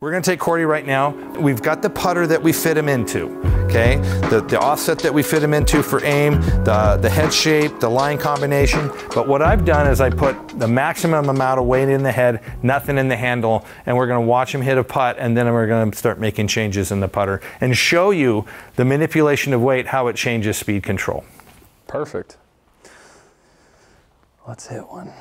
We're going to take Cordy right now. We've got the putter that we fit him into, okay? The, the offset that we fit him into for aim, the, the head shape, the line combination. But what I've done is I put the maximum amount of weight in the head, nothing in the handle, and we're going to watch him hit a putt, and then we're going to start making changes in the putter and show you the manipulation of weight, how it changes speed control. Perfect. Let's hit one.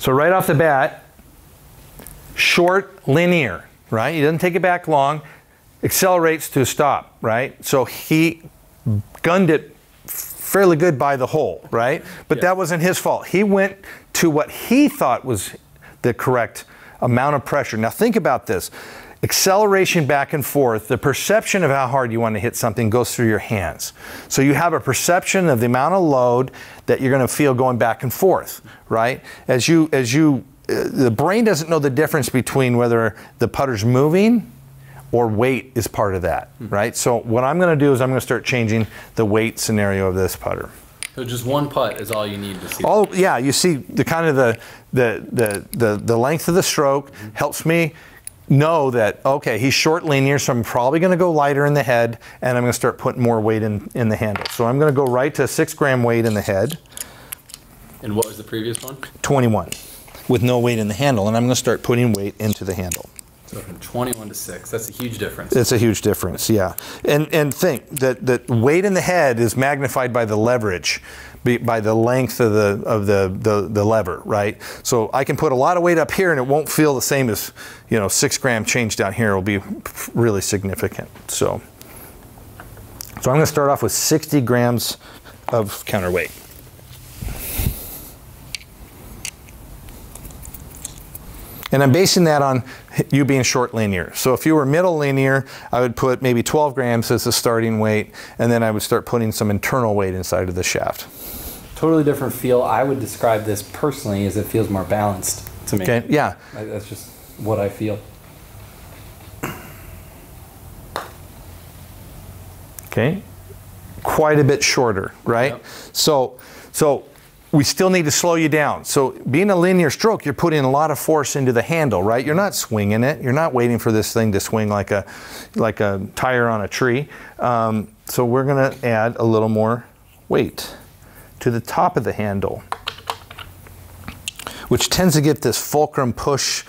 So right off the bat, short, linear, right? He doesn't take it back long, accelerates to a stop, right? So he gunned it fairly good by the hole, right? But Yeah. that wasn't his fault. He went to what he thought was the correct amount of pressure. Now think about this. Acceleration back and forth, the perception of how hard you want to hit something goes through your hands. So you have a perception of the amount of load that you're going to feel going back and forth, right? As you as you the brain doesn't know the difference between whether the putter's moving or weight is part of that, mm-hmm. right? So what I'm going to do is I'm going to start changing the weight scenario of this putter. So just one putt is all you need to see. Oh yeah, you see the kind of the the the the, the length of the stroke mm-hmm. helps me know that okay he's short linear, so I'm probably going to go lighter in the head, and I'm going to start putting more weight in in the handle. So I'm going to go right to six gram weight in the head, And what was the previous one? 21, with no weight in the handle, and I'm going to start putting weight into the handle. So from 21 to 6. That's a huge difference. It's a huge difference, yeah. And and think that that weight in the head is magnified by the leverage, by the length of the of the, the the lever, right? So I can put a lot of weight up here, and it won't feel the same as you know six gram change down here will be really significant. So. So I'm going to start off with 60 grams of counterweight. And I'm basing that on you being short linear. So if you were middle linear, I would put maybe 12 grams as the starting weight, and then I would start putting some internal weight inside of the shaft. totally different feel. I would describe this personally as it feels more balanced to me. Okay, yeah. I- That's just what I feel. Okay, quite a bit shorter, right? Yep. So, so we still need to slow you down. So being a linear stroke, you're putting a lot of force into the handle, right? You're not swinging it. You're not waiting for this thing to swing like a, like a tire on a tree. Um, so we're going to add a little more weight to the top of the handle, which tends to get this fulcrum push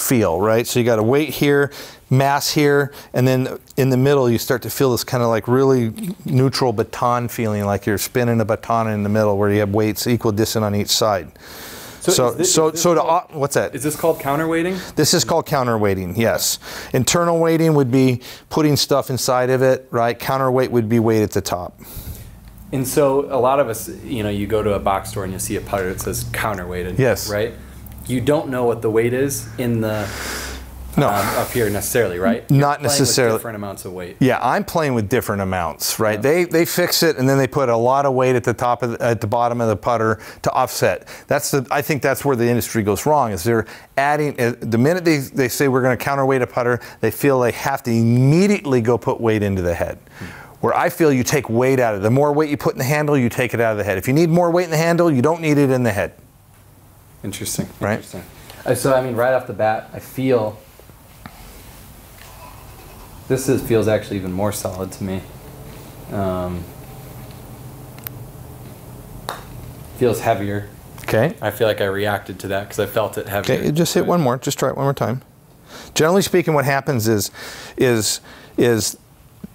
feel, right? So you got a weight here, mass here, and then in the middle you start to feel this kind of like really neutral baton feeling, like you're spinning a baton in the middle where you have weights equal equidistant on each side. So, so, is thi- so, is to, called- what's that? Is this called counterweighting? This is called counterweighting, yes. Internal weighting would be putting stuff inside of it, right? Counterweight would be weight at the top. And so a lot of us, you know, you go to a box store and you see a putter that says counterweighted. Yes. Right? You don't know what the weight is in the No. um, up here necessarily, right? Not You're with necessarily. different amounts of weight. Yeah, I'm playing with different amounts, right? They they fix it and then they put a lot of weight at the top of the, at the bottom of the putter to offset. That's the I think that's where the industry goes wrong is they're adding uh, the minute they, they say we're going to counterweight a putter, they feel they have to immediately go put weight into the head. Where I feel you take weight out of it. The more weight you put in the handle, you take it out of the head. If you need more weight in the handle, you don't need it in the head. Interesting. Right. Interesting. Uh, so I mean, right off the bat, I feel this is, feels actually even more solid to me. Um, feels heavier. Okay? I feel like I reacted to that because I felt it heavier. Okay, just hit one more. Just try it one more time. Generally speaking, what happens is, is, is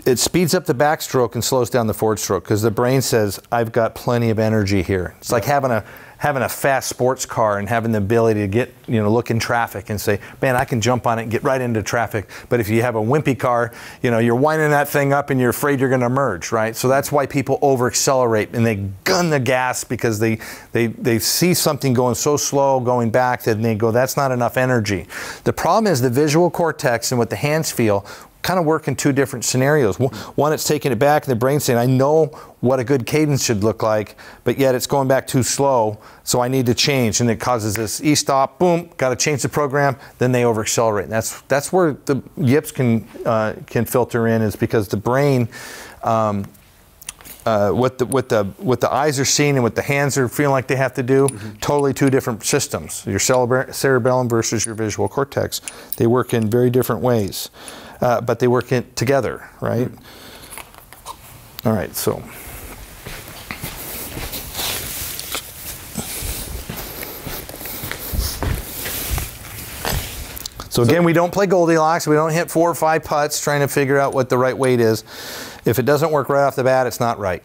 it speeds up the backstroke and slows down the forward stroke because the brain says, "I've got plenty of energy here." It's like having a having a fast sports car and having the ability to get you know look in traffic and say, "Man, I can jump on it and get right into traffic." But if you have a wimpy car, you know you're winding that thing up and you're afraid you're going to merge, right? So that's why people over accelerate and they gun the gas because they they they see something going so slow going back that they go, "That's not enough energy." The problem is the visual cortex and what the hands feel kind of work in two different scenarios. One- it's taking it back, and the brain saying, I know what a good cadence should look like, but yet it's going back too slow, so I need to change. And it causes this e stop, boom, got to change the program, then they over accelerate. And that's, that's where the yips can, uh, can filter in, is because the brain. Um, uh, what the what the what the eyes are seeing and what the hands are feeling like they have to do. Totally two different systems. Your cerebr- cerebellum versus your visual cortex. They work in very different ways, uh, but they work in, together, right? All right, so. So again, we don't play Goldilocks. We don't hit four or five putts trying to figure out what the right weight is. If it doesn't work right off the bat, it's not right.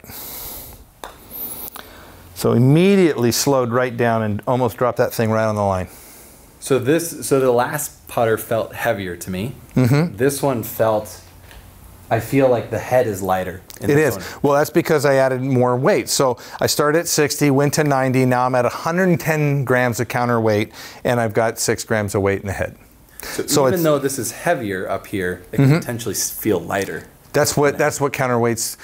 So immediately slowed right down and almost dropped that thing right on the line. So this, so the last putter felt heavier to me. Mm-hmm. This one felt, I feel like the head is lighter. in It one. Well, that's because I added more weight. So I started at 60, went to 90. Now I'm at 110 grams of counterweight, and I've got six grams of weight in the head. So, So even though this is heavier up here, it can potentially feel lighter. That's what that's what counterweights.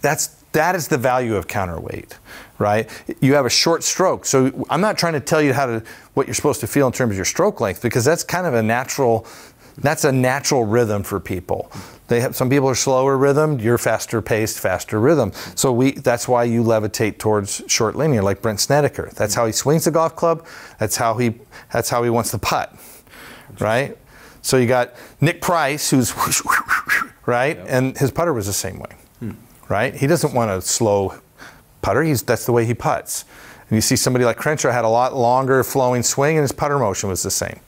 That's that is the value of counterweight, right? You have a short stroke, so I'm not trying to tell you how to what you're supposed to feel in terms of your stroke length because that's kind of a natural. That's a natural rhythm for people. They have some people are slower rhythm. You're faster paced, faster rhythm. So we that's why you levitate towards short linear, like Brandt Snedeker. That's how he swings the golf club. That's how he that's how he wants to putt, right? So you got Nick Price, who's right, and his putter was the same way, hmm. right? He doesn't want a slow putter. He's that's the way he puts. And you see somebody like Crenshaw had a lot longer flowing swing, and his putter motion was the same.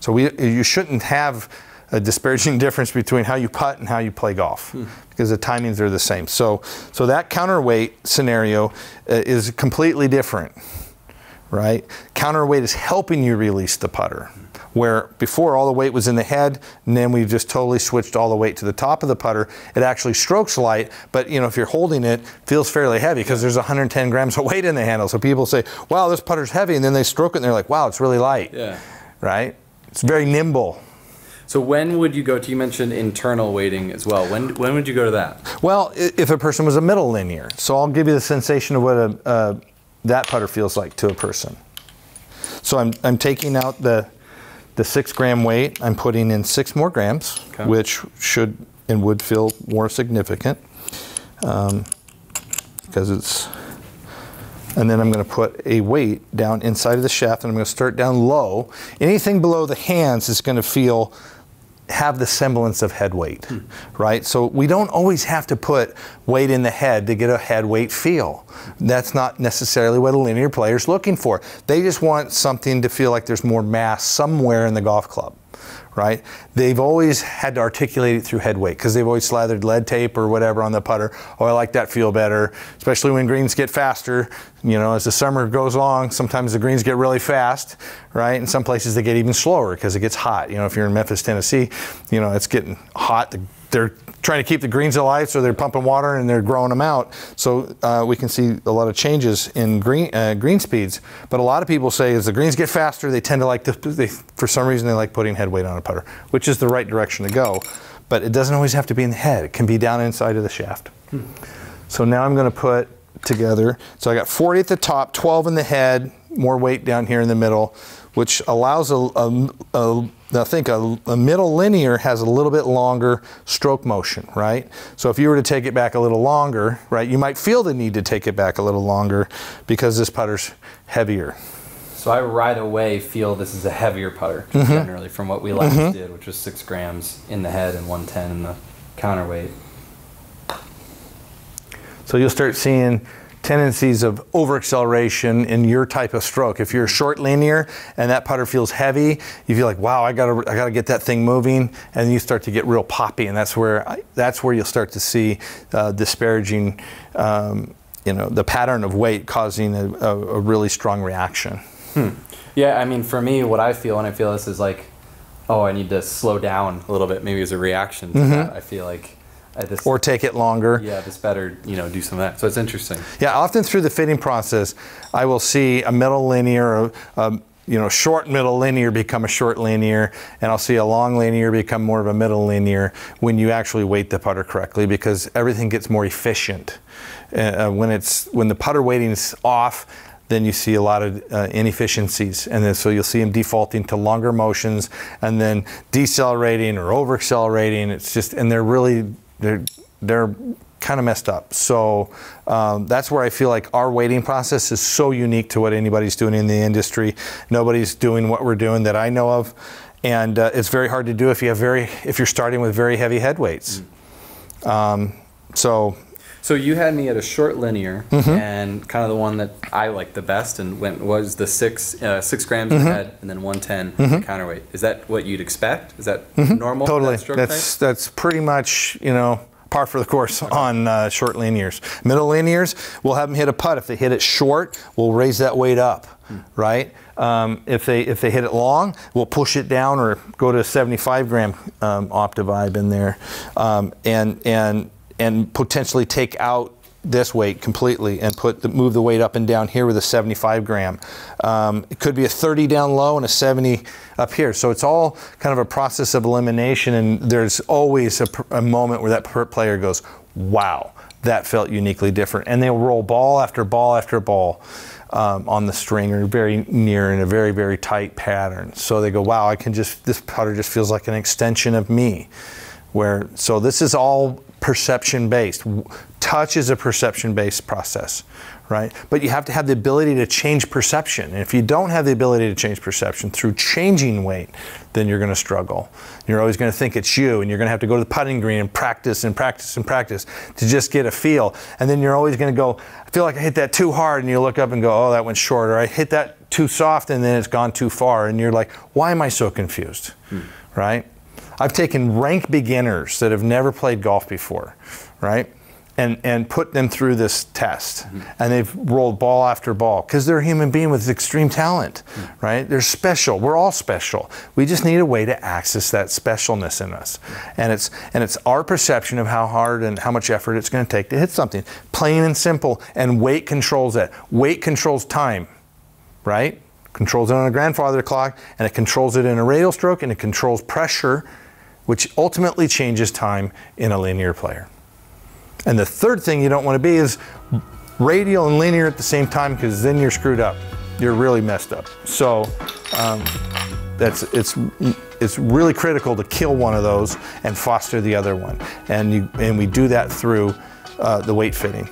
So we you shouldn't have a disparaging difference between how you putt and how you play golf hmm. because the timings are the same. So so that counterweight scenario uh, is completely different right? Counterweight is helping you release the putter. Hmm. Where before all the weight was in the head, and then we've just totally switched all the weight to the top of the putter. It actually strokes light, but you know if you're holding it, feels fairly heavy because there's 110 grams of weight in the handle. So people say, "Wow, this putter's heavy," and then they stroke it and they're like, "Wow, it's really light." Yeah. Right? It's very nimble. So when would you go to? You mentioned internal weighting as well. When when would you go to that? Well, if a person was a middle linear, so I'll give you the sensation of what a, uh, that putter feels like to a person. So I'm, I'm taking out the, the six gram weight, I'm putting in six more grams, Okay. which should and would feel more significant um, because it's, and then I'm going to put a weight down inside of the shaft and I'm going to start down low. Anything below the hands is going to feel have the semblance of head weight, right? So we don't always have to put weight in the head to get a head weight feel. That's not necessarily what a linear player is looking for. They just want something to feel like there's more mass somewhere in the golf club, right? They've always had to articulate it through head weight because they've always slathered lead tape or whatever on the putter. Oh, I like that feel better, especially when greens get faster. You know, as the summer goes along, sometimes the greens get really fast, right? In some places they get even slower because it gets hot. You know, if you're in Memphis, Tennessee, you know, it's getting hot. They're trying to keep the greens alive, so they're pumping water and they're growing them out. So uh, we can see a lot of changes in green uh, green speeds. But a lot of people say as the greens get faster, they tend to like to, they, for some reason, they like putting head weight on a putter, which is the right direction to go. But it doesn't always have to be in the head. It can be down inside of the shaft. So now I'm going to put together. So I got 40 at the top, 12 in the head, more weight down here in the middle, which allows a, a, a I think a, a middle linear has a little bit longer stroke motion, right? So if you were to take it back a little longer, right, you might feel the need to take it back a little longer because this putter's heavier. So I right away feel this is a heavier putter Mm-hmm. generally from what we last did, which was six grams in the head and 110 in the counterweight. So you'll start seeing tendencies of overacceleration in your type of stroke. If you're short linear and that putter feels heavy, you feel like, wow, I gotta, I gotta get that thing moving, and you start to get real poppy, and that's where, I, that's where you'll start to see uh, disparaging, um, you know, the pattern of weight causing a, a, a really strong reaction. Yeah, I mean, for me, what I feel when I feel this is like, oh, I need to slow down a little bit, maybe as a reaction to that. I feel like this, Mm-hmm. Or take it longer. yeah, this better, you know, do some of that. So it's interesting. Yeah, often through the fitting process, I will see a middle linear, a, a, you know, short middle linear become a short linear, and I'll see a long linear become more of a middle linear when you actually weight the putter correctly, because everything gets more efficient. Uh, when it's when the putter weighting is off, then you see a lot of uh, inefficiencies, and then so you'll see them defaulting to longer motions, and then decelerating or over accelerating. It's just, and they're really they're they're kind of messed up. So um, that's where I feel like our weighting process is so unique to what anybody's doing in the industry. Nobody's doing what we're doing that I know of, and uh, it's very hard to do if you have very if you're starting with very heavy head weights. Um, so So you had me at a short linear, Mm-hmm. and kind of the one that I liked the best, and went was the six uh, six grams Mm-hmm. head, and then one counterweight. Is that what you'd expect? Is that normal? Mm-hmm. Totally. that That's type? that's pretty much you know par for the course on uh, short linears. Middle linears, we'll have them hit a putt. If they hit it short, we'll raise that weight up, right? Um, if they if they hit it long, we'll push it down or go to a 75 gram um, Optivibe in there, um, and and and potentially take out this weight completely and put the, move the weight up and down here with a 75 gram. Um, it could be a 30 down low and a 70 up here. So it's all kind of a process of elimination, and there's always a, a moment where that player goes, "Wow, that felt uniquely different," and they'll roll ball after ball after ball. Um, on the string or very near in a very very tight pattern so they go wow i can just this putter just feels like an extension of me where so this is all perception based touch is a perception based process right? But you have to have the ability to change perception. And if you don't have the ability to change perception through changing weight then you're going to struggle. You're always going to think it's you and you're going to have to go to the putting green and practice and practice and practice to just get a feel. And then you're always going to go i feel like i hit that too hard and you look up and go oh that went short or i hit that too soft and then it's gone too far. And you're like why am i so confused? Hmm. Right I've taken rank beginners that have never played golf before, right? And, and put them through this test. Mm-hmm. And they've rolled ball after ball because they're a human being with extreme talent, mm-hmm. right? They're special. We're all special. We just need a way to access that specialness in us. And it's, and it's our perception of how hard and how much effort it's going to take to hit something. Plain and simple. And weight controls that. Weight controls time, right? Controls it on a grandfather clock, and it controls it in a radial stroke, and it controls pressure, which ultimately changes time in a linear player. And the third thing you don't want to be is radial and linear at the same time, because then you're screwed up. You're really messed up. So um, that's it's it's really critical to kill one of those and foster the other one. And you and we do that through uh, the weight fitting.